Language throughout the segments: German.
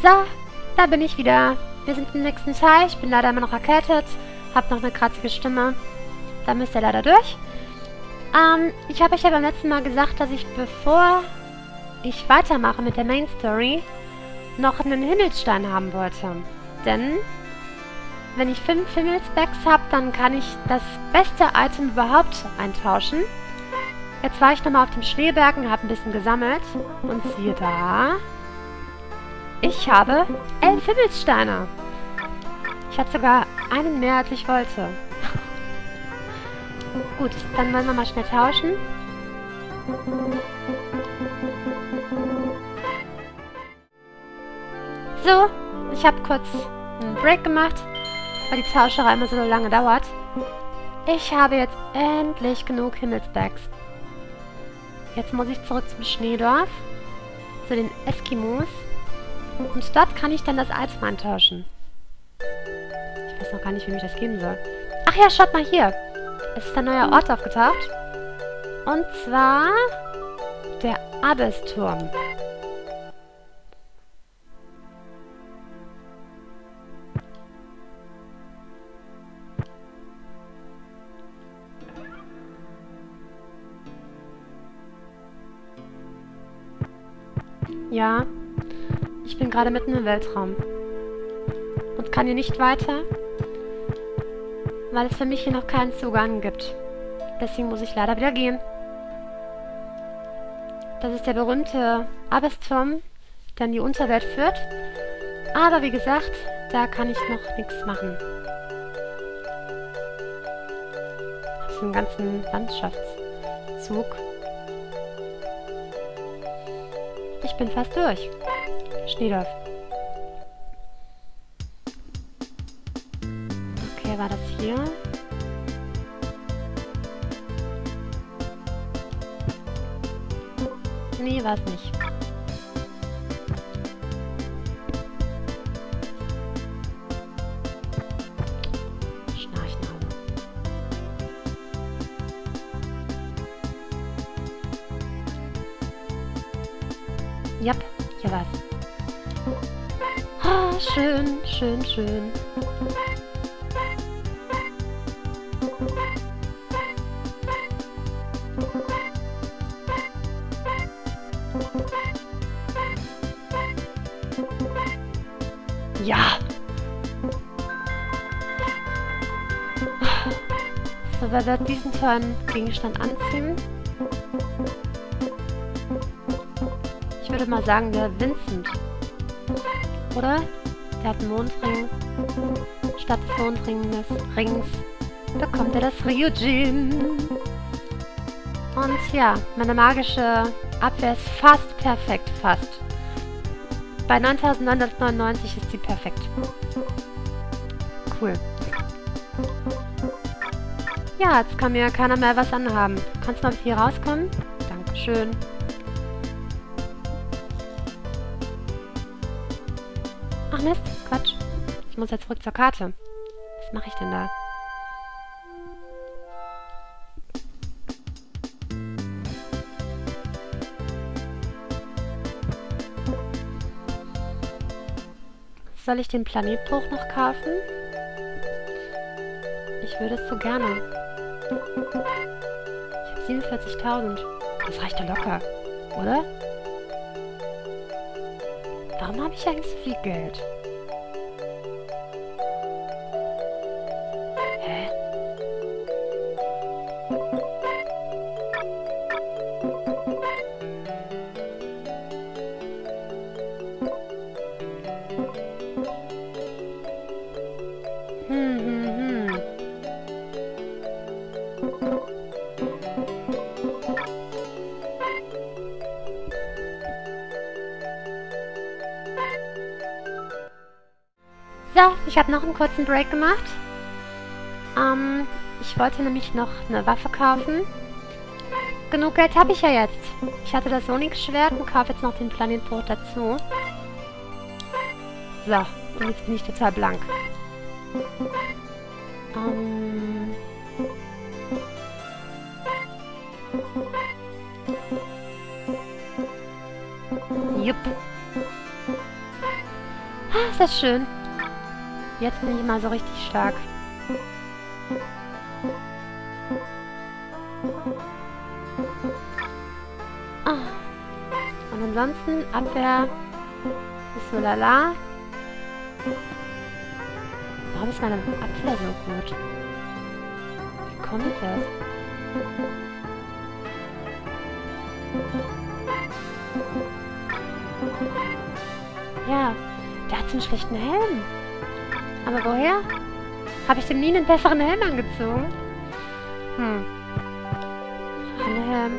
So, da bin ich wieder. Wir sind im nächsten Teil. Ich bin leider immer noch erkältet. Hab noch eine kratzige Stimme. Da müsst ihr leider durch. Ähm, ich habe euch ja beim letzten Mal gesagt, dass ich, bevor ich weitermache mit der Main Story, noch einen Himmelsstein haben wollte. Denn, wenn ich fünf Himmelsbacks habe, dann kann ich das beste Item überhaupt eintauschen. Jetzt war ich nochmal auf dem Schneeberg und habe ein bisschen gesammelt. Und siehe da, ich habe elf Himmelssteine. Ich hatte sogar einen mehr, als ich wollte. Gut, dann wollen wir mal schnell tauschen. So, ich habe kurz einen Break gemacht, weil die Tauscherei immer so lange dauert. Ich habe jetzt endlich genug Himmelsbags. Jetzt muss ich zurück zum Schneedorf, zu den Eskimos. Und dort kann ich dann das Item eintauschen. Ich weiß noch gar nicht, wem ich das geben soll. Ach ja, schaut mal hier. Es ist ein neuer Ort aufgetaucht. Und zwar der Abyssturm. Ja, ich bin gerade mitten im Weltraum. Und kann hier nicht weiter, weil es für mich hier noch keinen Zugang gibt. Deswegen muss ich leider wieder gehen. Das ist der berühmte Abyssturm, der in die Unterwelt führt. Aber wie gesagt, da kann ich noch nichts machen. Ein ganzen Landschaftszug. Ich bin fast durch. Schneedorf. So, wer wird diesen tollen Gegenstand anziehen? Ich würde mal sagen, der Vincent. Oder? Der hat einen Mondring. Statt des Mondrings Rings bekommt er das Ryujin. Und ja, meine magische Abwehr ist fast perfekt. Fast. Bei 9999 ist sie perfekt. Cool. Ja, jetzt kann mir keiner mehr was anhaben. Kannst du mal hier rauskommen? Dankeschön. Ach Mist, Quatsch. Ich muss jetzt zurück zur Karte. Was mache ich denn da? Soll ich den Planetbruch noch kaufen? Ich würde es so gerne. Ich habe 47.000. Das reicht ja locker, oder? Warum habe ich eigentlich so viel Geld? Habe noch einen kurzen Break gemacht. Ähm, ich wollte nämlich noch eine Waffe kaufen. Genug Geld habe ich ja jetzt. Ich hatte das Onyx-Schwert und kaufe jetzt noch den Planetbrot dazu. So, und jetzt bin ich total blank. Ähm... Jupp. Ah, ist das schön. Jetzt bin ich mal so richtig stark. Ah. Und ansonsten, Abwehr ist so lala. Warum ist meine Abwehr so gut? Wie kommt das? Ja, der hat so einen schlechten Helm. Aber woher? Habe ich dem nie einen besseren Helm angezogen? Hm. Helm.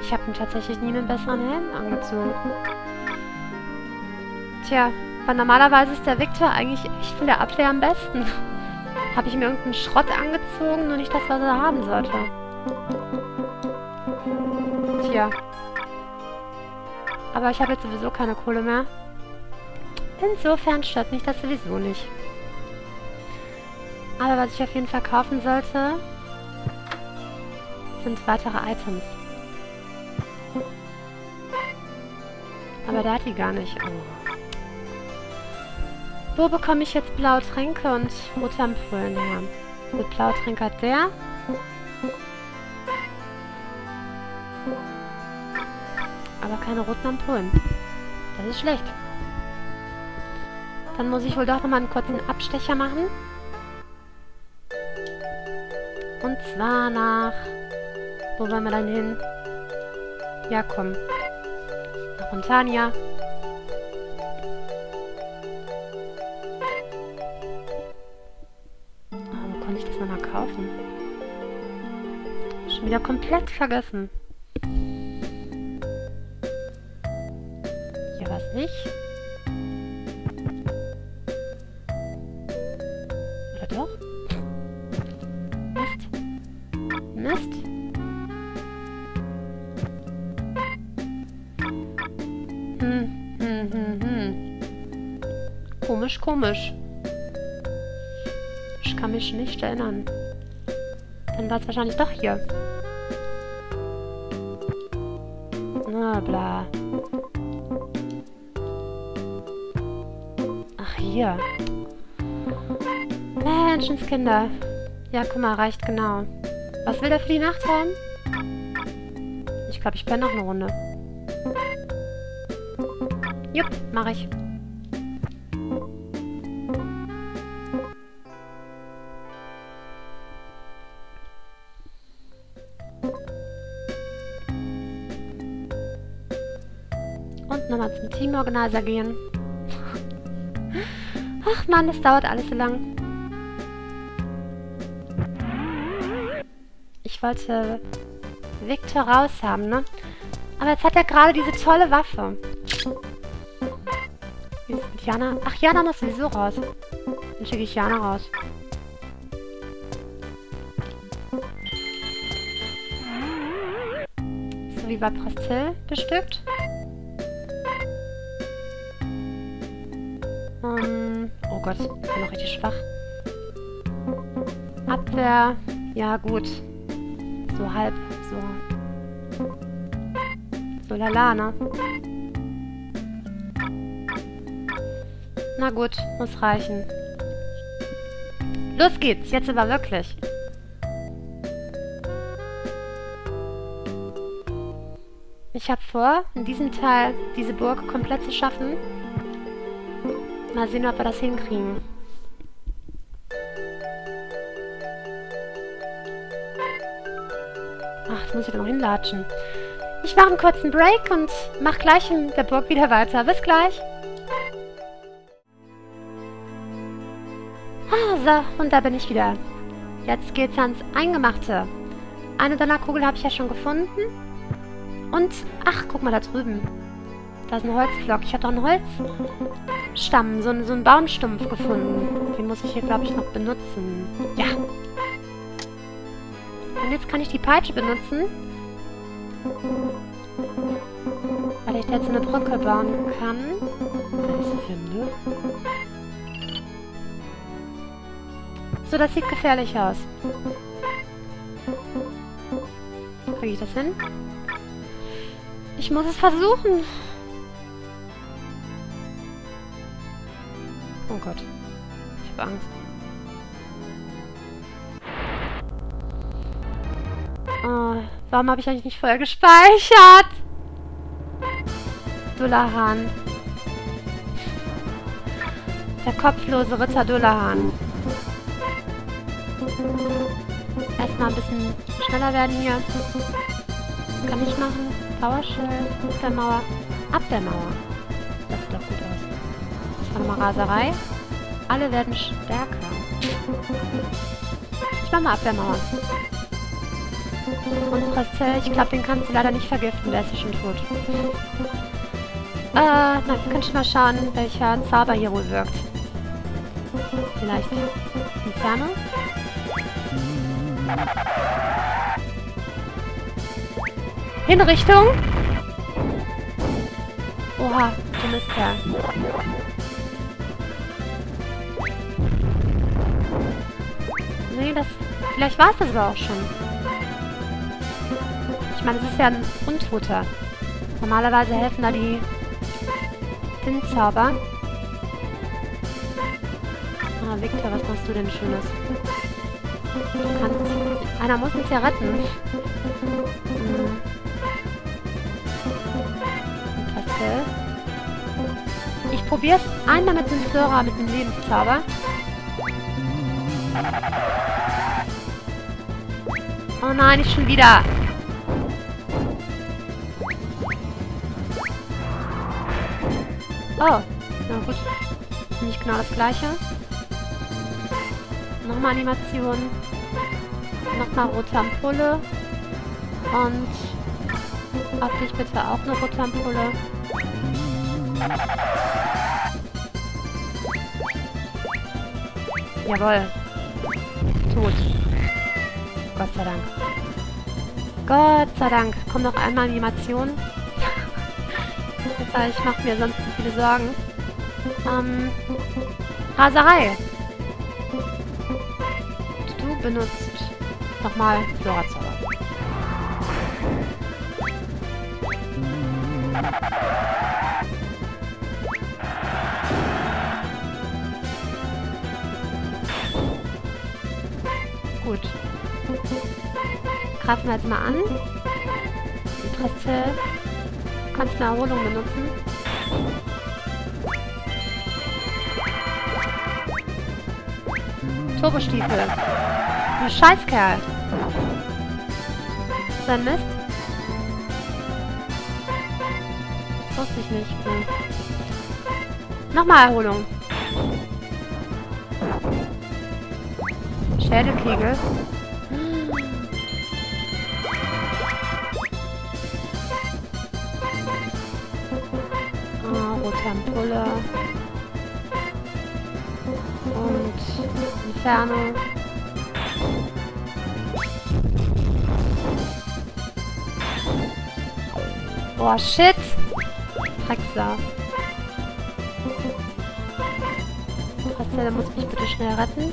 Ich habe ihm tatsächlich nie einen besseren Helm angezogen. Tja, weil normalerweise ist der Victor eigentlich echt von der Abwehr am besten. Habe ich mir irgendeinen Schrott angezogen, nur nicht das, was er haben sollte. Tja. Aber ich habe jetzt sowieso keine Kohle mehr. Insofern stört mich das sowieso nicht. Aber was ich auf jeden Fall kaufen sollte, sind weitere Items. Aber der hat die gar nicht. Oh. Wo bekomme ich jetzt blaue Tränke und rote her? Gut, blaue Tränke hat der. Aber keine roten Ampullen. Das ist schlecht. Dann muss ich wohl doch nochmal einen kurzen Abstecher machen. Und zwar nach... Wo wollen wir dann hin? Ja, komm. Nach Montania. Oh, wo konnte ich das nochmal kaufen? Schon wieder komplett vergessen. Hier war es nicht. Komisch. Ich kann mich nicht erinnern. Dann war es wahrscheinlich doch hier. Na, bla. Ach, hier. Menschenskinder. Ja, guck mal, reicht genau. Was will der für die Nacht haben? Ich glaube, ich penne noch eine Runde. Jupp, mache ich. Zum Teamorganizer gehen. Ach man, das dauert alles so lang. Ich wollte Victor raus haben, ne? Aber jetzt hat er gerade diese tolle Waffe. Jana? Ach, Jana muss sowieso raus. Dann schicke ich Jana raus. So wie bei Prastil bestückt. Ähm, oh Gott, ich bin noch richtig schwach. Abwehr. Ja, gut. So halb. So. So lala, ne? Na gut, muss reichen. Los geht's, jetzt aber wirklich. Ich habe vor, in diesem Teil diese Burg komplett zu schaffen. Mal sehen, ob wir das hinkriegen. Ach, jetzt muss ich da noch hinlatschen. Ich mache einen kurzen Break und mach gleich in der Burg wieder weiter. Bis gleich. Ah, so, und da bin ich wieder. Jetzt geht's ans Eingemachte. Eine Donnerkugel habe ich ja schon gefunden. Und, ach, guck mal da drüben. Da ist ein Holzflock. Ich habe doch einen Holzstamm, so, so einen Baumstumpf gefunden. Den muss ich hier, glaube ich, noch benutzen. Ja. Und jetzt kann ich die Peitsche benutzen. Weil ich da jetzt eine Brücke bauen kann. Wenn ich sie finde. So, das sieht gefährlich aus. Kriege ich das hin? Ich muss es versuchen. Oh Gott. Ich habe Angst. Oh, warum habe ich eigentlich nicht vorher gespeichert? Dullahan. Der kopflose Ritter Dullahan. Erstmal ein bisschen schneller werden hier. Kann ich machen? Powershell, Abwehrmauer. Abwehrmauer. Aus. Das war nochmal Raserei. Alle werden stärker. Ich mach mal Abwehrmauer. Und Prastel, ich glaube, den kannst du leider nicht vergiften. Der ist ja schon tot. Äh, na, wir können schon mal schauen, welcher Zauber hier wohl wirkt. Vielleicht Inferno? Hinrichtung? Oha, dummes Kerl. Nee, das... Vielleicht war es das aber auch schon. Ich meine, es ist ja ein Untoter. Normalerweise helfen da die Pinzauber. Ah, Victor, was machst du denn Schönes? Du kannst... Einer muss uns ja retten. Hm. Ich probiere es einmal mit dem Flora, mit dem Lebenszauber. Oh nein, nicht schon wieder. Oh, na gut. Nicht genau das gleiche. Nochmal Animation. Nochmal rote Ampulle. Und auf dich bitte auch eine rote Ampulle. Jawohl. Tot. Gott sei Dank. Gott sei Dank. Kommt noch einmal Animation. ich mache mir sonst zu viele Sorgen. Ähm, Raserei. Du benutzt nochmal Flora-Zauber. Greifen wir jetzt mal an. Presse. Du kannst eine Erholung benutzen. Turbostiefel. Du Scheißkerl. Sein Mist. Das wusste ich nicht. Hm. Nochmal Erholung. Schädelkegel. Ampulle. Und Inferno. Boah, shit. Drecksau. Marcel, muss mich bitte schnell retten.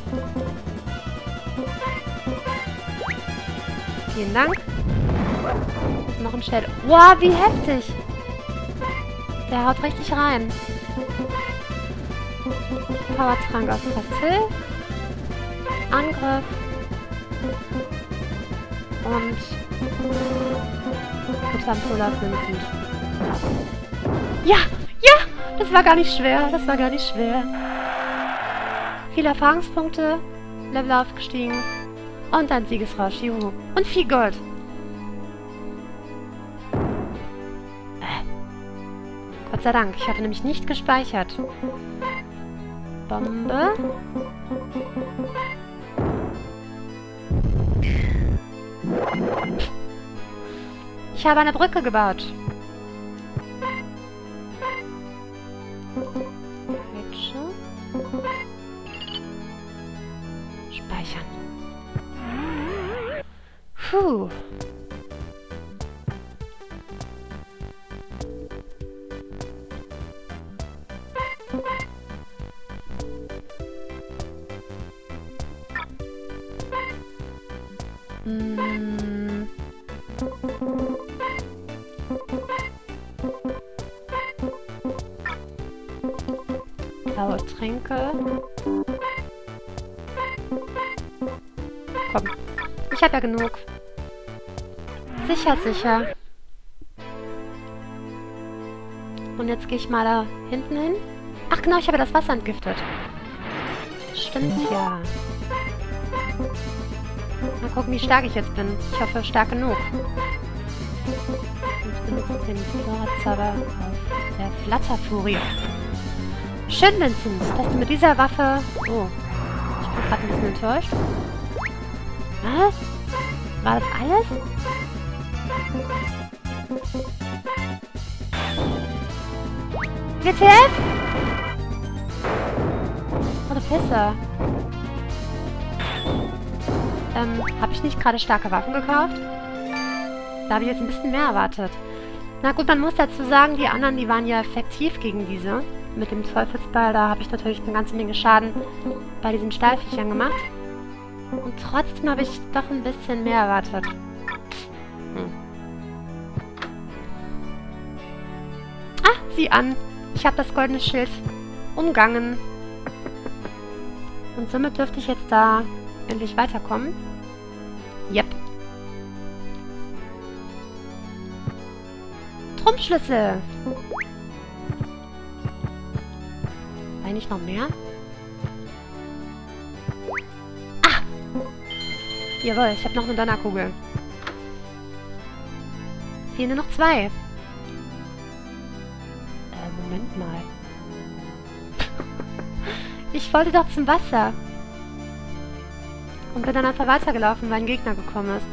Vielen Dank. Noch ein Shell. Boah, wie heftig. Der haut richtig rein. Powertrank aus Pastill. Angriff. Und Butampola 5. Ja! Ja! Das war gar nicht schwer. Das war gar nicht schwer. Viele Erfahrungspunkte. Level aufgestiegen. Und ein Siegesrausch. Juhu. Und viel Gold. Äh. Gott sei Dank. Ich hatte nämlich nicht gespeichert. Bombe. Ich habe eine Brücke gebaut. Genug. Sicher, sicher. Und jetzt gehe ich mal da hinten hin. Ach genau, ich habe das Wasser entgiftet. Stimmt ja. Mal gucken, wie stark ich jetzt bin. Ich hoffe, stark genug. Ich benutze den Flora-Zauber auf der Flatterfurie. Schön, Vincent, dass du mit dieser Waffe... Oh, ich bin gerade ein bisschen enttäuscht. Was? War das alles? WTF? Oh, du Pisser. Ähm, habe ich nicht gerade starke Waffen gekauft? Da habe ich jetzt ein bisschen mehr erwartet. Na gut, man muss dazu sagen, die anderen, die waren ja effektiv gegen diese. Mit dem Teufelsball, da habe ich natürlich eine ganze Menge Schaden bei diesen Stahlviechern gemacht. Und trotzdem habe ich doch ein bisschen mehr erwartet. Hm. Ah, sieh an. Ich habe das goldene Schild umgangen. Und somit dürfte ich jetzt da endlich weiterkommen. Yep. Trumpfschlüssel. War nicht noch mehr? Jawohl, ich habe noch eine Donnerkugel. Fehlen nur noch zwei. Äh, Moment mal. ich wollte doch zum Wasser. Und bin dann einfach weitergelaufen, weil ein Gegner gekommen ist.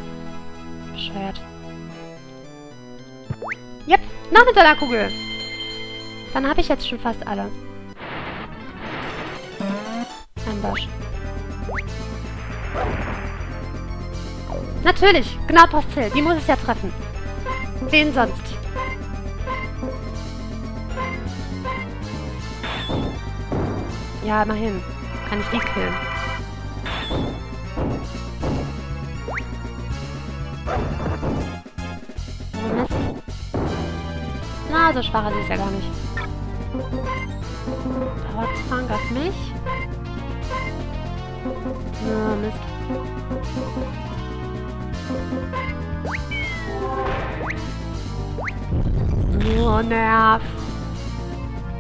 Bescheuert. Yep, noch eine Dollarkugel. Dann habe ich jetzt schon fast alle. Ambush. Natürlich, genau Postil. Die muss es ja treffen. Wen sonst? Ja, immerhin. Kann ich die killen. Oh. Na, so schwach ist es ja gar nicht. Powertrank auf mich. Na, Mist. Oh, Nerv.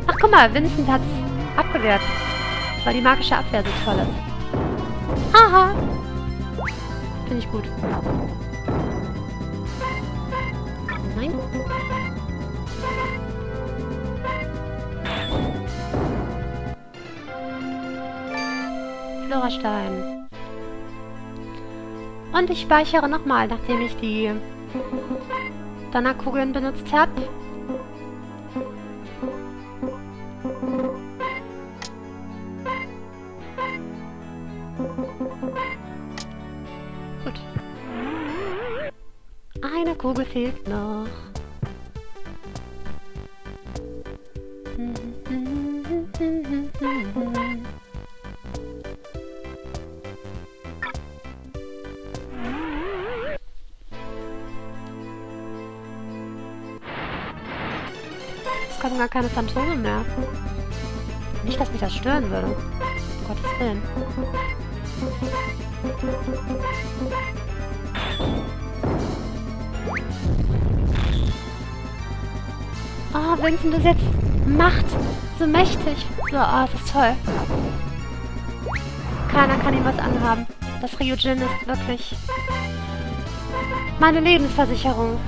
Ach, guck mal, Vincent hat's abgewehrt. Weil die magische Abwehr so toll ist. Haha. Finde ich gut. Nein. Florastein. Und ich speichere nochmal, nachdem ich die Donnerkugeln benutzt habe. Gut. Eine Kugel fehlt noch. Kommen gar keine Phantome mehr. Nicht, dass mich das stören würde. Um Gottes Willen. Oh, Vincent ist jetzt Macht. So mächtig. So, oh, das ist toll. Keiner kann ihm was anhaben. Das Ryujin ist wirklich meine Lebensversicherung.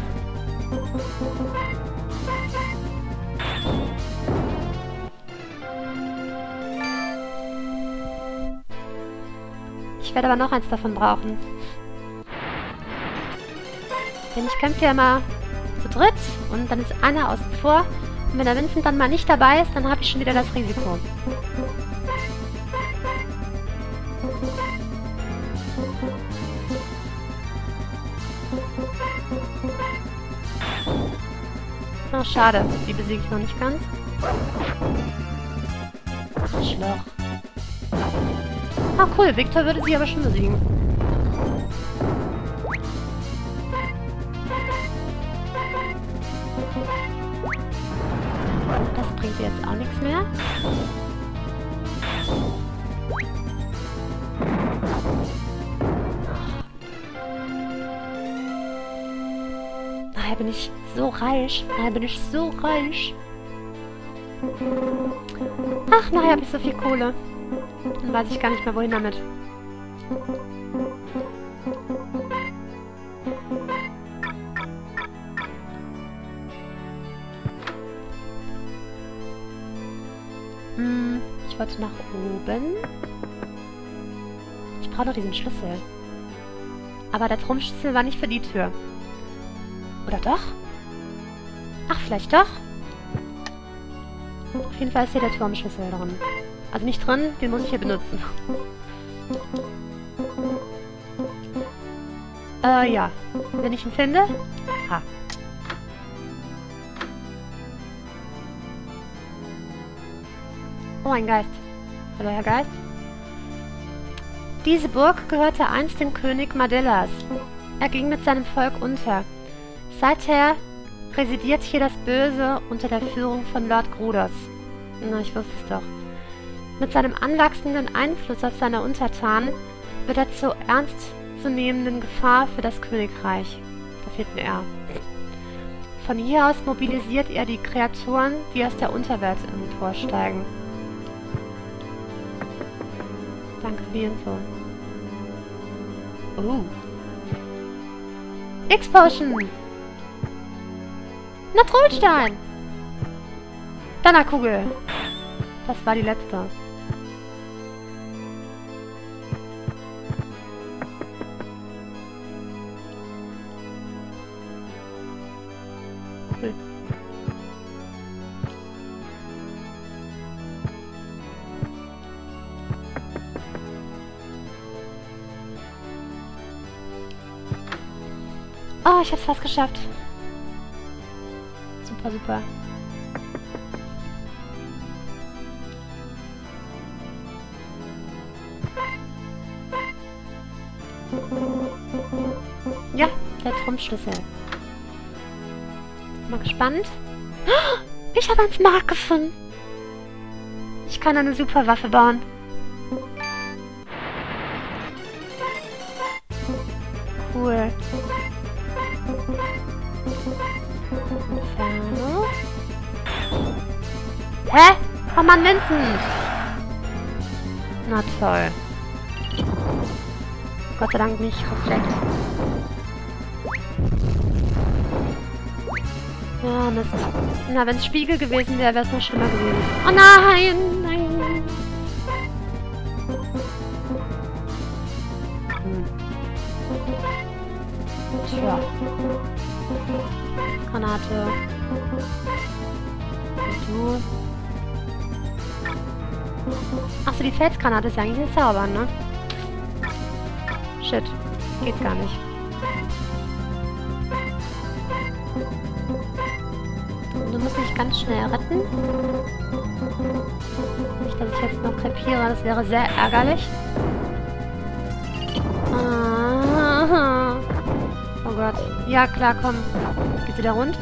Ich werde aber noch eins davon brauchen. Denn ich kämpfe ja immer zu dritt und dann ist einer außen vor. Und wenn der Vincent dann mal nicht dabei ist, dann habe ich schon wieder das Risiko. Oh, schade. Die besiege ich noch nicht ganz. Schloch. Ah, cool. Victor würde sie aber schon besiegen. Das bringt jetzt auch nichts mehr. Daher bin ich so reich. Daher bin ich so reich. Ach, nachher habe ich so viel Kohle. Dann weiß ich gar nicht mehr, wohin damit. Hm, ich wollte nach oben. Ich brauche noch diesen Schlüssel. Aber der Trumpfschlüssel war nicht für die Tür. Oder doch? Ach, vielleicht doch. Auf jeden Fall ist hier der Turmschlüssel drin. Also nicht drin, den muss ich hier benutzen. Äh, ja. Wenn ich ihn finde... Ha. Oh, ein Geist. Hallo, Herr Geist. Diese Burg gehörte einst dem König Madillas. Er ging mit seinem Volk unter. Seither residiert hier das Böse unter der Führung von Lord Gruders. Na, ich wusste es doch. Mit seinem anwachsenden Einfluss auf seine Untertanen wird er zur ernstzunehmenden Gefahr für das Königreich. Da fehlt ein R. Von hier aus mobilisiert er die Kreaturen, die aus der Unterwelt emporsteigen. Danke für die Info. Oh. X-Potion! Na, Trollstein! Donnerkugel! Das war die letzte. Cool. Oh, ich hab's fast geschafft. Super, super. Ja, der Trumpfschlüssel. Mal gespannt. Ich habe einen Smart gefunden. Ich kann eine super Waffe bauen. Cool. Inferno. Hä? Oh Mann, Vincent! Na toll. Gott sei Dank nicht Reflekt. Ja, Mist. Na, wenn es Spiegel gewesen wäre, wäre es noch schlimmer gewesen. Oh nein! Nein! Tja. Granate. Und du. Achso, die Felsgranate ist ja eigentlich ein Zaubern, ne? Shit. Geht gar nicht. Schnell retten. Nicht, dass ich jetzt noch krepiere, das wäre sehr ärgerlich. Ah. Oh Gott. Ja, klar, komm. Jetzt geht's wieder rund.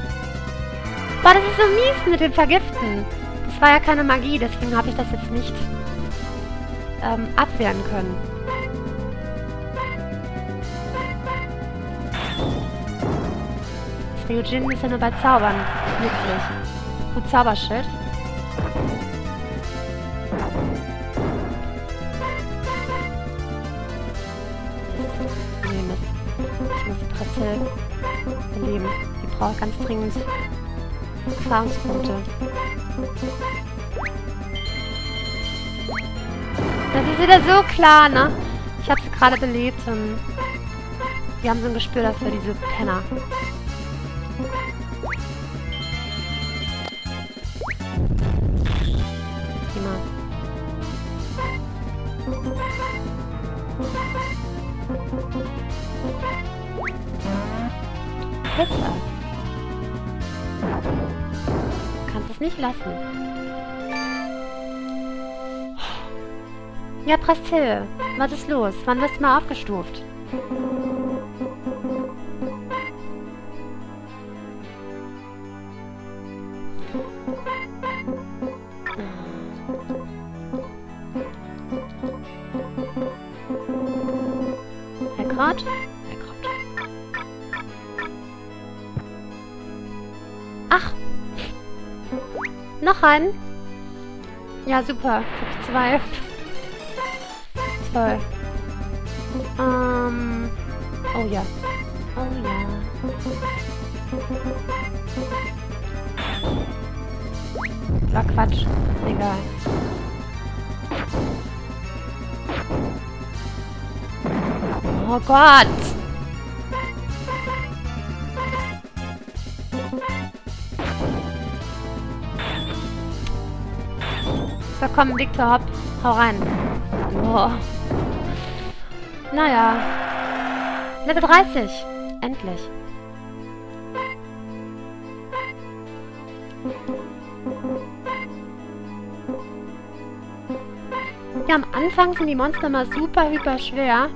Boah, das ist so mies mit dem Vergiften. Das war ja keine Magie, deswegen habe ich das jetzt nicht ähm, abwehren können. Ryujin ist ja nur bei Zaubern nützlich. Zauberschild. Nee, Mist. Ich muss braucht ganz dringend Erfahrungspunkte. Das ist wieder so klar, ne? Ich habe sie gerade belebt und die haben so ein Gespür dafür, diese Penner. Presse. Was ist los? Wann wirst du mal aufgestuft? Rekord? Rekord. Ach! Noch ein? Ja, super. Zwei. Toll. Ähm. Oh ja. Oh ja. War Quatsch. Egal. Oh Gott! So, komm, Victor, hopp. Hau rein. Oh. Naja. Level 30. Endlich. Ja, am Anfang sind die Monster immer super, hyper schwer.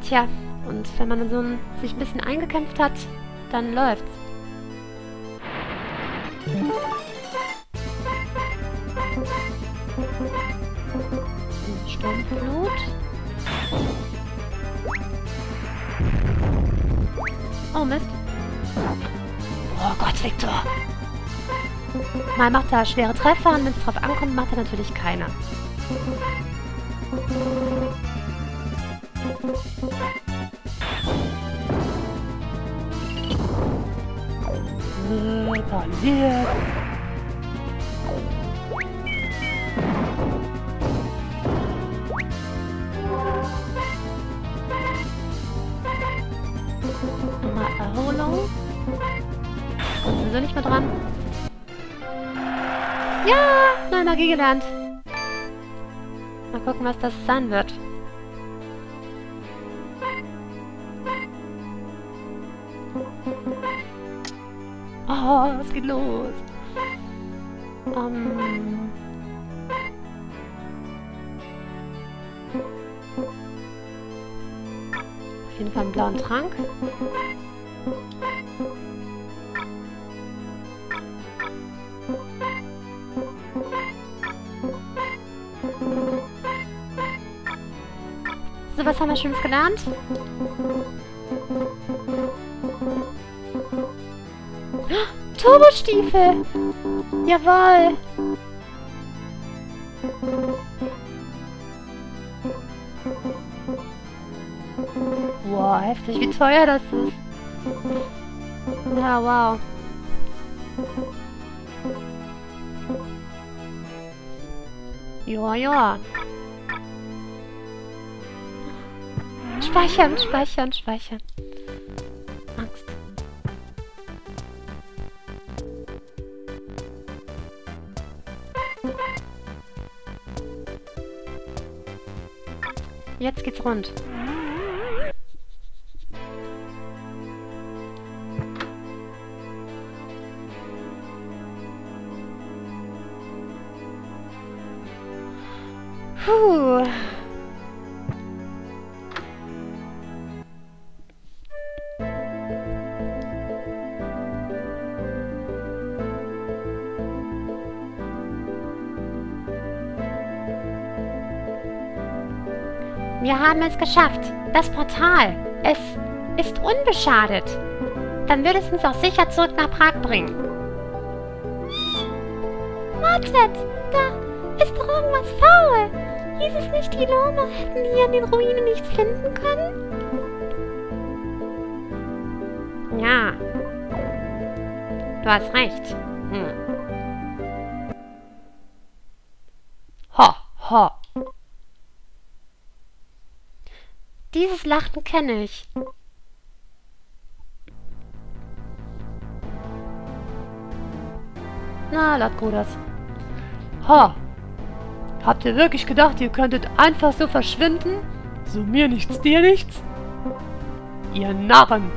Tja, und wenn man so ein, sich ein bisschen eingekämpft hat, dann läuft's. Mal macht er schwere Treffer und wenn es drauf ankommt, macht er natürlich keine. Paralysiert. Nochmal Erholung. Kommt sowieso nicht mehr dran. Ja, neue Magie gelernt. Mal gucken, was das sein wird. Oh, es geht los. Um. Auf jeden Fall einen blauen Trank. Was haben wir Schönes gelernt? Turbostiefel! Jawoll! Wow, heftig, wie teuer das ist. Ja, wow. Ja, ja. Speichern, speichern, speichern. Angst. Jetzt geht's rund. Wir haben es geschafft. Das Portal. Es ist unbeschadet. Dann würde es uns auch sicher zurück nach Prag bringen. Wartet! Da ist doch irgendwas faul. Hieß es nicht, die Lome hätten hier in den Ruinen nichts finden können? Ja. Du hast recht. Hm. Lachen kenne ich. Na, Lattgruders. Ha! Habt ihr wirklich gedacht, ihr könntet einfach so verschwinden? So mir nichts, dir nichts? Ihr Narren!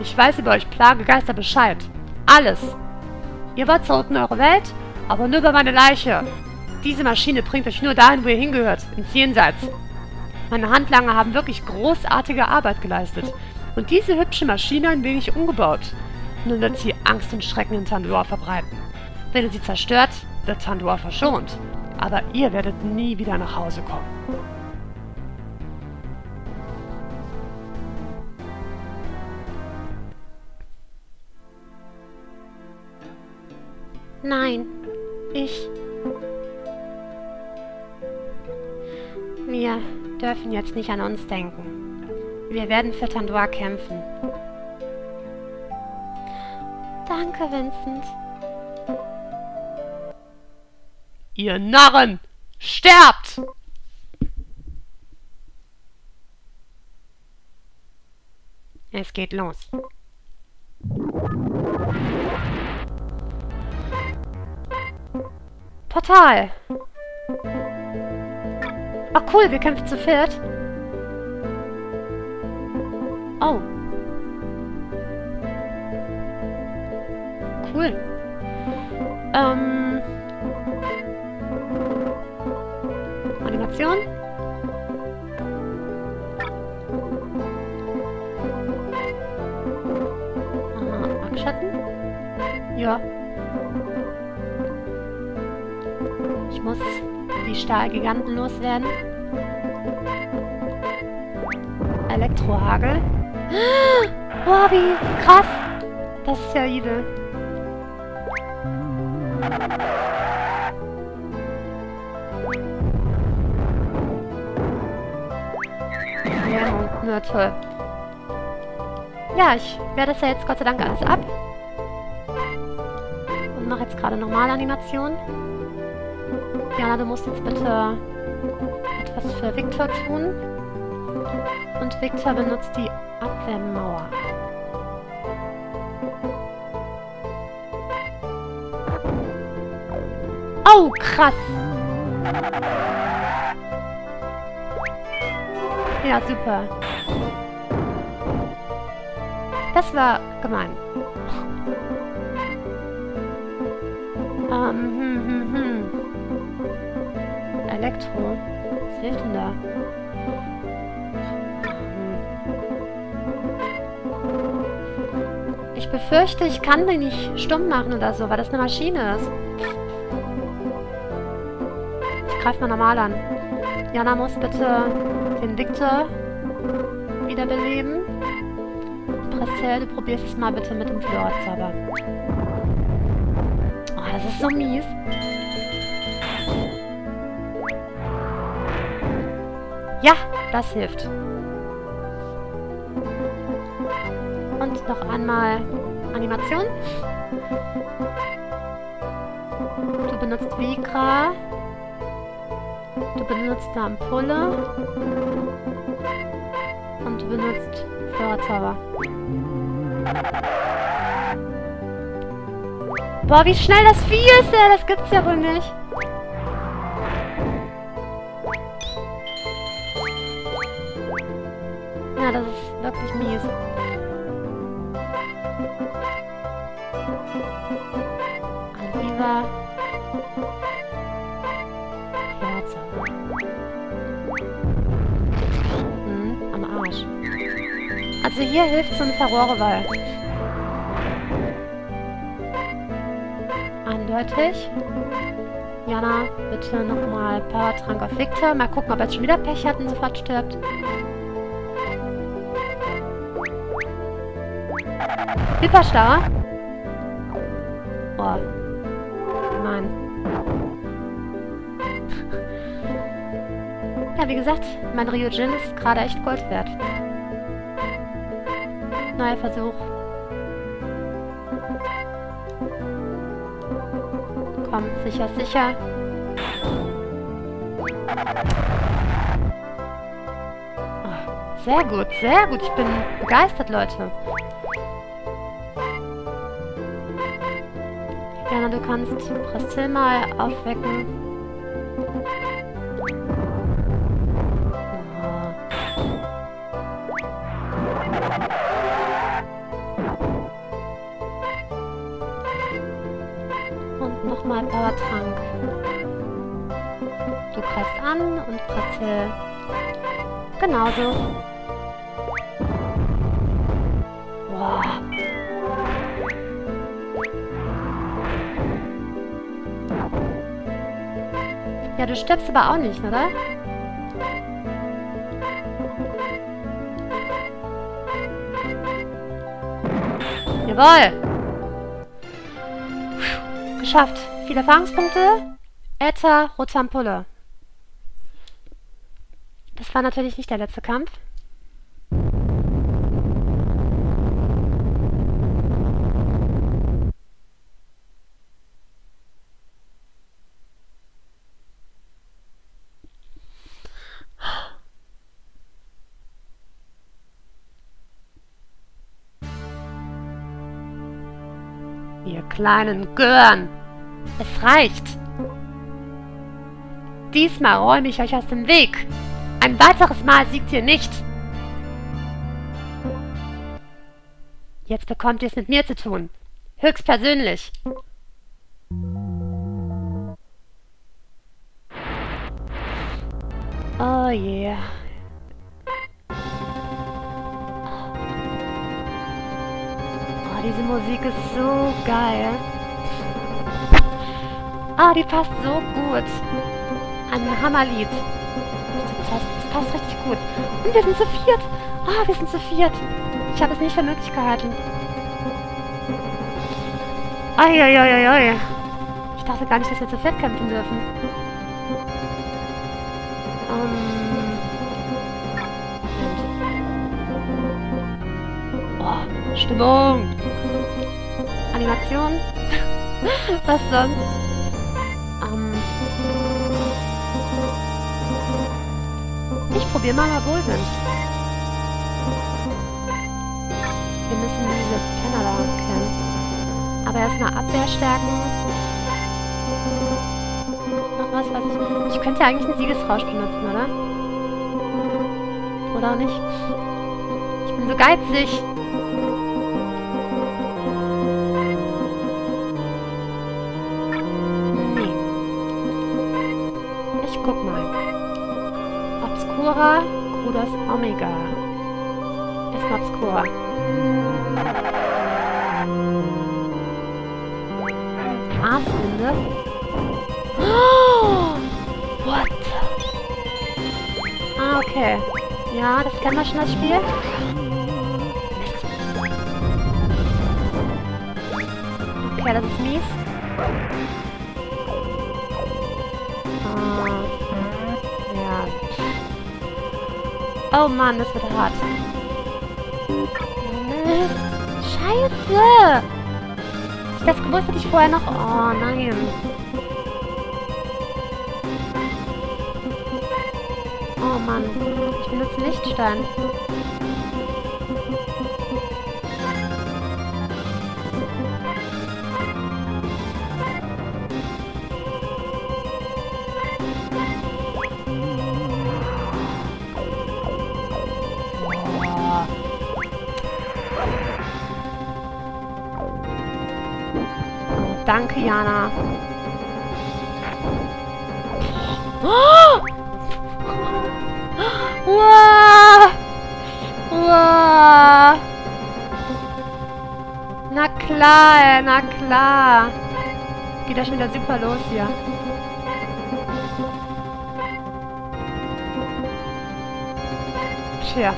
Ich weiß über euch Plagegeister Bescheid. Alles! Ihr wart zurück in eure Welt, aber nur über meine Leiche. Diese Maschine bringt euch nur dahin, wo ihr hingehört, ins Jenseits. Meine Handlanger haben wirklich großartige Arbeit geleistet und diese hübsche Maschine ein wenig umgebaut. Nun wird sie Angst und Schrecken in Tandor verbreiten. Wenn ihr sie zerstört, wird Tandor verschont. Aber ihr werdet nie wieder nach Hause kommen. Nein. Ich. Dürfen jetzt nicht an uns denken. Wir werden für Tandoa kämpfen. Danke, Vincent. Ihr Narren! Sterbt! Es geht los. Portal. Ach cool, wir kämpfen zu viert. Oh. Cool. Ähm. Animation. Aha, Abschatten. Ja. Ich muss die Stahlgiganten loswerden. Elektrohagel. Boah, wie krass. Das ist ja evil. Ja, na toll. Ja, ich werde das ja jetzt Gott sei Dank alles ab. Und mache jetzt gerade normale Animation. Jana, du musst jetzt bitte etwas für Victor tun. Und Victor benutzt die Abwehrmauer. Oh, krass! Ja, super. Das war gemein. ähm, hm, hm, hm. Elektro. Was hilft denn da? Hm. Ich befürchte, ich kann den nicht stumm machen oder so, weil das eine Maschine ist. Ich greife mal normal an. Jana muss bitte den Victor wiederbeleben. Pressel, du probierst es mal bitte mit dem Fluorzauber. Oh, das ist so mies. Ja, das hilft. Und noch einmal Animation. Du benutzt Vigra. Du benutzt Ampulle. Und du benutzt Feuerzauber. Boah, wie schnell das Vieh ist, ey. Das gibt's ja wohl nicht. Ein Verrohreball. Eindeutig. Jana, bitte nochmal Powertrank auf Victor. Mal gucken, ob er jetzt schon wieder Pech hat und sofort stirbt. Hyperstar. Boah. Mann. Ja, wie gesagt, mein Ryujin ist gerade echt Gold wert. Neuer Versuch. Komm, sicher, sicher. Sehr gut, sehr gut. Ich bin begeistert, Leute. Jana, du kannst Pristil mal aufwecken. Stirbst aber auch nicht, oder? Jawohl! Geschafft. Viele Erfahrungspunkte. Etta Rotampulle. Das war natürlich nicht der letzte Kampf. Kleinen Gören! Es reicht! Diesmal räume ich euch aus dem Weg! Ein weiteres Mal siegt ihr nicht! Jetzt bekommt ihr es mit mir zu tun. Höchstpersönlich. Oh yeah. Diese Musik ist so geil. Ah, die passt so gut. Ein Hammerlied. Das, passt richtig gut. Und wir sind zu viert. Ah, wir sind zu viert. Ich habe es nicht für möglich gehalten. Eieieiei. Ich dachte gar nicht, dass wir zu viert kämpfen dürfen. Ähm... Oh, Stimmung! Animation. Was sonst? Ähm ich probiere mal Wohlwind. Wir müssen diese Penner da kennen. Aber erstmal Abwehr stärken. Noch was, was ich... Ich könnte ja eigentlich einen Siegesrausch benutzen, oder? Oder nicht? Ich bin so geizig. Obscura, Kudos Omega. Erstmal Obscura. Aaswinde. Oh, what? Ah, okay. Ja, das kennen wir schon, das Spiel. Okay, das ist mies. Oh Mann, das wird hart. Scheiße! Das gewusst hätte ich vorher noch... Oh nein. Oh Mann. Ich benutze Lichtstein. Jana. Oh! Wow! Wow! Na klar, na klar. Geht das schon wieder super los hier. Tja.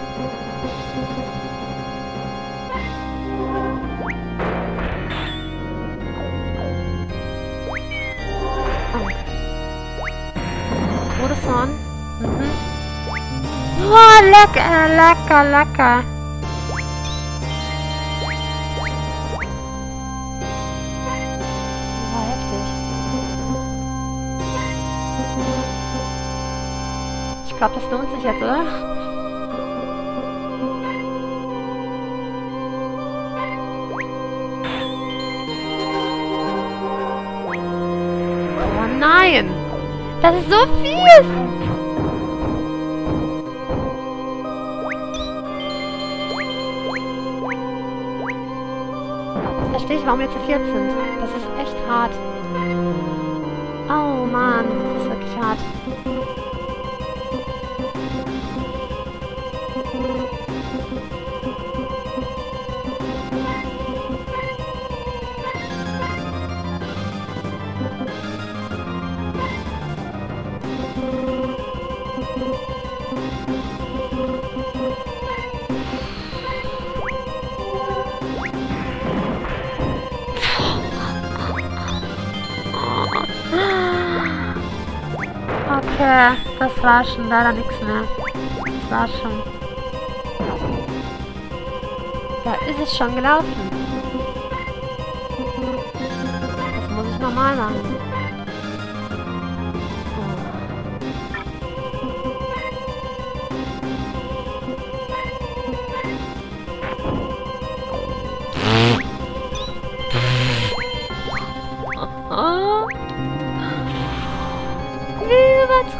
Todeshorn. Mhm. Oh, lecker, lecker, lecker. Heftig. Ich glaube, das lohnt sich jetzt, oder? Oh nein! Das ist so viel! Jetzt verstehe ich, warum wir zu viert sind. Das ist echt hart. Okay, das war schon leider nichts mehr. Das war schon. Da ist es schon gelaufen. Das muss ich nochmal machen.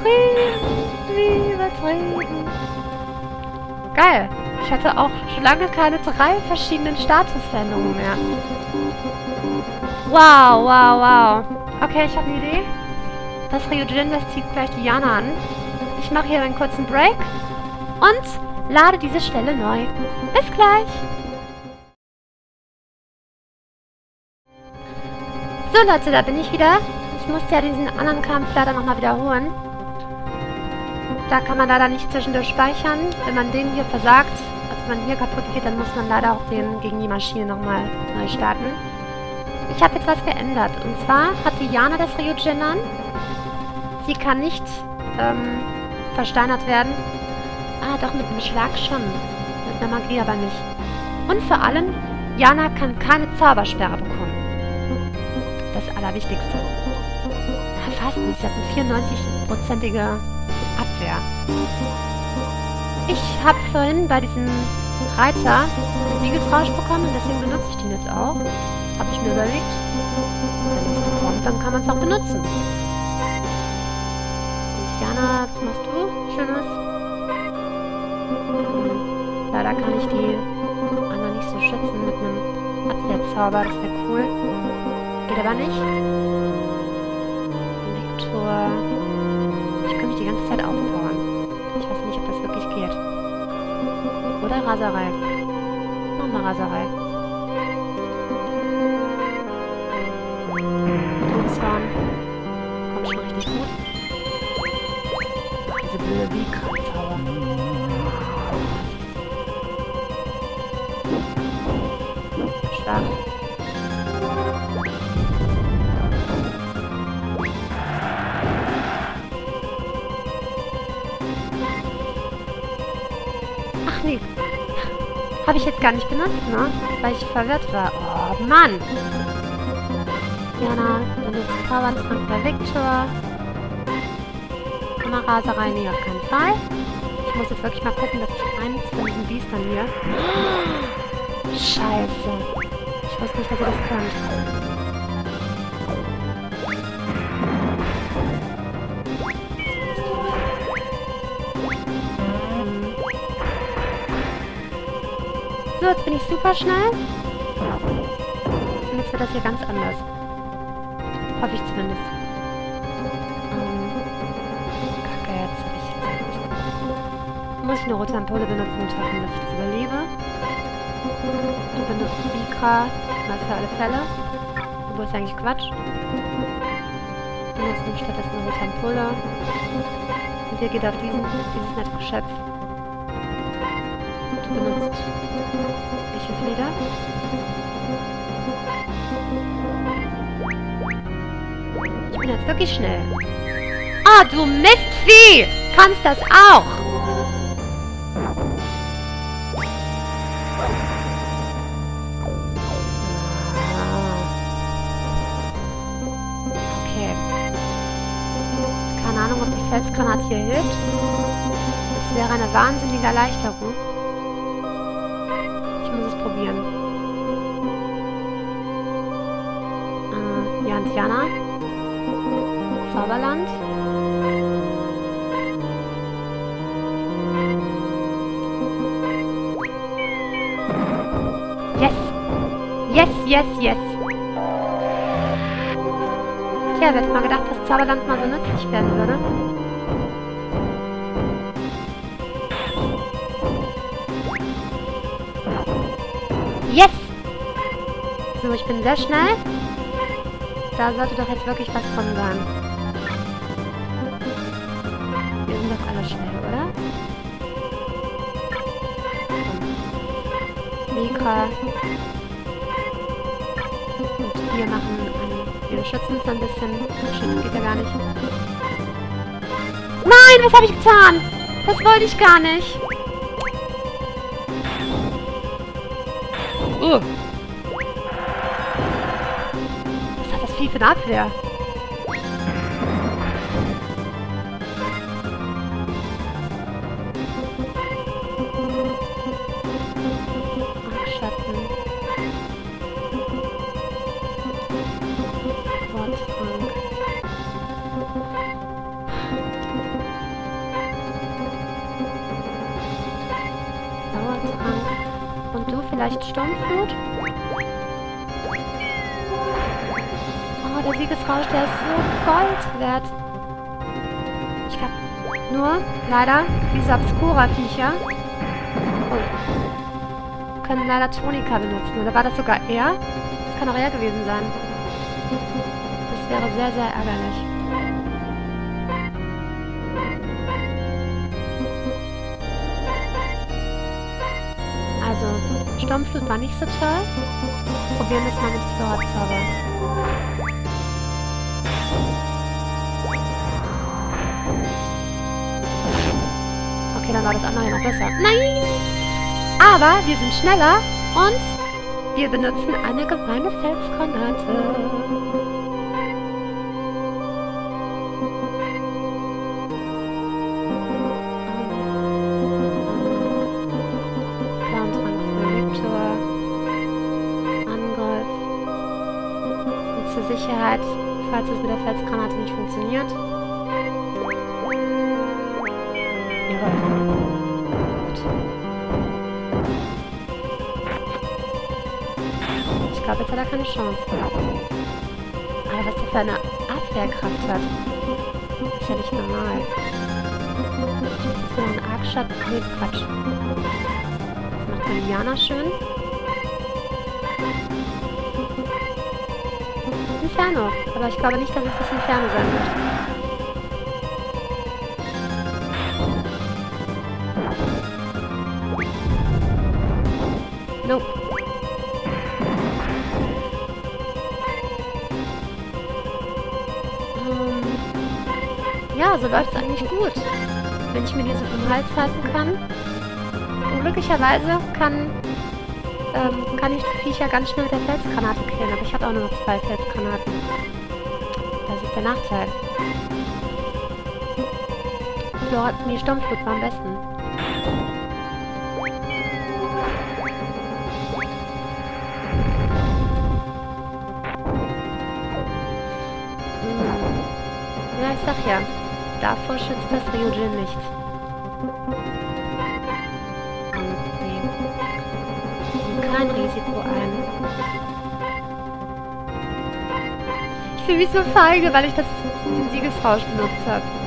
Übertrieben. Übertrieben. Geil. Ich hatte auch schon lange keine drei verschiedenen Statusveränderungen mehr. Wow, wow, wow. Okay, ich habe eine Idee. Das Ryujin, das zieht gleich Diana an. Ich mache hier einen kurzen Break und lade diese Stelle neu. Bis gleich. So Leute, da bin ich wieder. Ich musste ja diesen anderen Kampf leider nochmal wiederholen. Da kann man leider nicht zwischendurch speichern. Wenn man den hier versagt, also wenn man hier kaputt geht, dann muss man leider auch den gegen die Maschine nochmal neu starten. Ich habe jetzt was geändert. Und zwar hat Diana das Ryujin an. Sie kann nicht ähm, versteinert werden. Ah, doch, mit einem Schlag schon. Mit einer Magie aber nicht. Und vor allem, Jana kann keine Zaubersperre bekommen das Allerwichtigste. Na, fast nicht. Sie hat eine 94-prozentige Abwehr. Ich habe vorhin bei diesem Reiter einen Siegesrausch bekommen und deswegen benutze ich den jetzt auch. Habe ich mir überlegt. Wenn es bekommt, dann kann man es auch benutzen. Und Jana, was machst du? Schönes? Hm, leider kann ich die anderen nicht so schützen mit einem Abwehrzauber. Das wäre cool. Geht aber nicht. Lektor. Nicht, ob das wirklich geht. Oder Raserei. Wir Raserei. Todeshorn. Kommt schon richtig gut. Diese blöde Wie-Zauber. Habe ich jetzt gar nicht benutzt, ne? Weil ich verwirrt war. Oh, Mann! Jana benutzt Powertrank bei Victor. Kameraserei, nee, auf keinen Fall. Ich muss jetzt wirklich mal gucken, dass ich eins von diesen Biestern hier... Scheiße. Ich wusste nicht, dass ihr das könnt. So, jetzt bin ich super schnell. Und jetzt wird das hier ganz anders. Hoffe ich zumindest. Ähm, Kacke, jetzt ich... Muss ich eine rote Ampulle benutzen und hoffen, dass ich das überlebe. Du benutzt Vika, mal für alle Fälle. Obwohl ist eigentlich Quatsch. Benutzt stattdessen eine rote Ampulle. Und ihr geht auf diesen, dieses nette Geschöpf. Du benutzt wieder. Ich bin jetzt wirklich schnell. Ah, du Mistvieh! Kannst das auch! Okay. Keine Ahnung, ob die Felsgranate hier hilft. Das wäre eine wahnsinnige Erleichterung Ja, Indianer. Zauberland. Yes! Yes, yes, yes! Tja, wer hätte mal gedacht, dass Zauberland mal so nützlich werden würde? Yes! So, ich bin sehr schnell. Da sollte doch jetzt wirklich was drin sein. Wir sind doch alle schnell, oder? Mika. Und wir machen einen Wir schützen uns ein bisschen. Shit, geht ja gar nicht. Nein, was habe ich getan? Das wollte ich gar nicht. Eine Abwehr? vielleicht Sturmflut? Der Siegesrausch, der ist so Gold wert. Ich hab nur, leider, diese Obscura-Viecher. Oh. Können leider Tonika benutzen. Oder war das sogar er? Das kann auch er gewesen sein. Das wäre sehr, sehr ärgerlich. Sturmflut war nicht so toll. Probieren wir es mal dann war das andere noch besser. Nein! Aber wir sind schneller und wir benutzen eine gemeine Felsgranate. Sicherheit, falls es mit der Felsgranate nicht funktioniert. Hat er keine Chance. Aber was er für eine Abwehrkraft hat, ist ja nicht normal. Bin ein Argschatten. Nee, Quatsch. Das macht Liliana schön. Inferno. Aber ich glaube nicht, dass es das Inferno sein wird. So läuft es eigentlich gut. Wenn ich mir diese vom Hals halten kann. Und glücklicherweise kann ähm, kann ich die Viecher ganz schnell mit der Felsgranate killen. Aber ich habe auch nur noch zwei Felsgranaten. Das ist der Nachteil. Dort, nee, Sturmflut war am besten. Ja, ich sag ja, davor schützt das Ryujin nicht. kein Risiko ein. Ich fühle mich so feige, weil ich das, den Siegesrausch benutzt habe.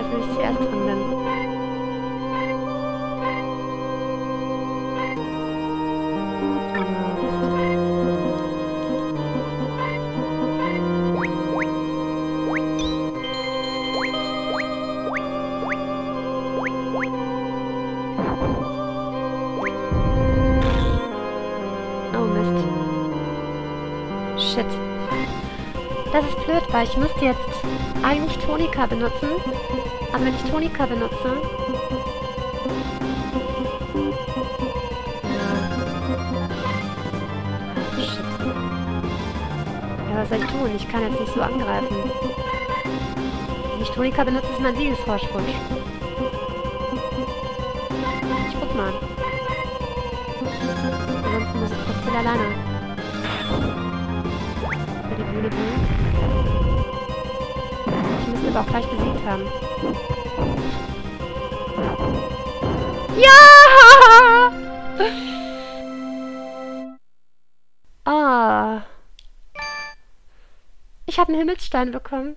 Weiß, dass ich zuerst dran bin. Oh Mist. Shit. Das ist blöd, weil ich müsste jetzt eigentlich Tonika benutzen. Aber wenn ich Tonika benutze... Ja. Shit. Ja, was soll ich tun? Ich kann jetzt nicht so angreifen. Wenn ich Tonika benutze, ist mein Siegesrauschwunsch. Ich guck mal. Ansonsten muss ich trotzdem alleine über die Bühne bringen müssen wir auch gleich besiegt haben. Ja! Ah. Ich habe einen Himmelsstein bekommen.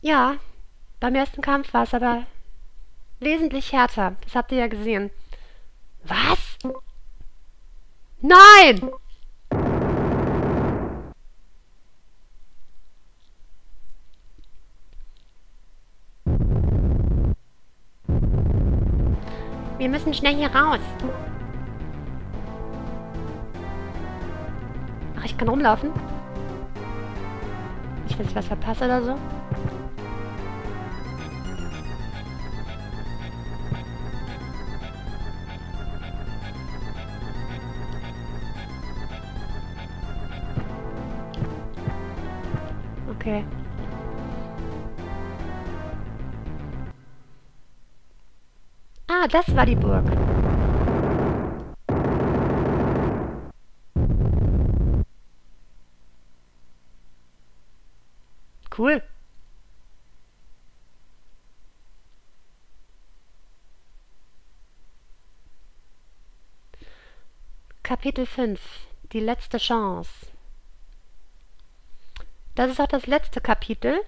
Ja, beim ersten Kampf war es aber wesentlich härter. Das habt ihr ja gesehen. Was? Nein! Wir müssen schnell hier raus. Ach, ich kann rumlaufen? Ich weiß, was verpasse oder so. Okay. Das war die Burg. Cool. Kapitel 5 Die letzte Chance Das ist auch das letzte Kapitel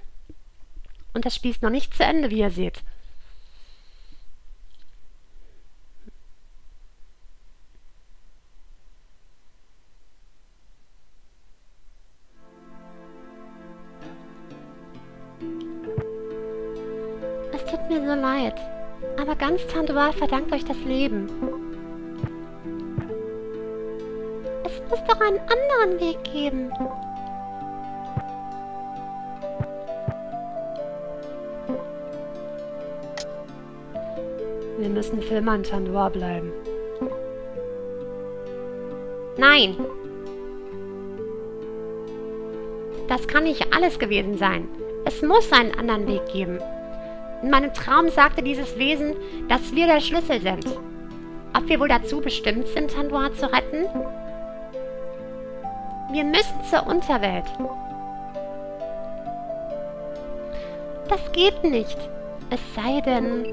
und das Spiel ist noch nicht zu Ende, wie ihr seht. Tandoa verdankt euch das Leben. Es muss doch einen anderen Weg geben. Wir müssen für immer in Tandoa bleiben. Nein! Das kann nicht alles gewesen sein. Es muss einen anderen Weg geben. In meinem Traum sagte dieses Wesen, dass wir der Schlüssel sind. Ob wir wohl dazu bestimmt sind, Tandoa zu retten? Wir müssen zur Unterwelt. Das geht nicht. Es sei denn...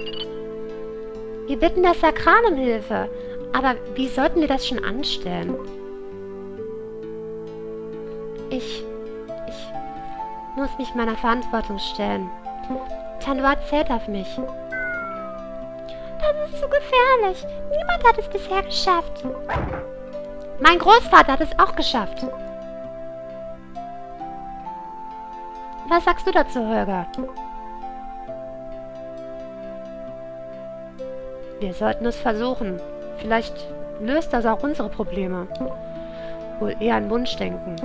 Wir bitten das Sakral um Hilfe. Aber wie sollten wir das schon anstellen? Ich... Ich muss mich meiner Verantwortung stellen. Tandoa zählt auf mich. Das ist zu gefährlich. Niemand hat es bisher geschafft. Mein Großvater hat es auch geschafft. Was sagst du dazu, Holger? Wir sollten es versuchen. Vielleicht löst das auch unsere Probleme. Wohl eher ein Wunschdenken.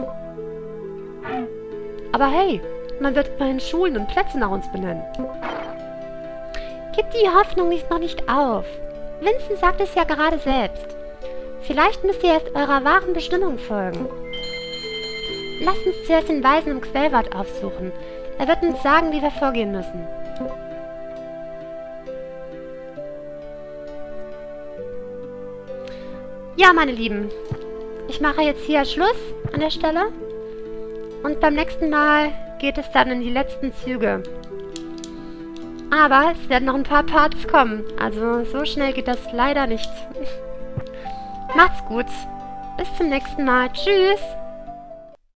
Aber hey, man wird immerhin Schulen und Plätze nach uns benennen. Gib die Hoffnung nicht noch nicht auf. Vincent sagt es ja gerade selbst. Vielleicht müsst ihr erst eurer wahren Bestimmung folgen. Lasst uns zuerst den Weisen im Quellwald aufsuchen. Er wird uns sagen, wie wir vorgehen müssen. Ja, meine Lieben. Ich mache jetzt hier Schluss an der Stelle. Und beim nächsten Mal geht es dann in die letzten Züge. Aber es werden noch ein paar Parts kommen. Also so schnell geht das leider nicht. Macht's gut. Bis zum nächsten Mal. Tschüss.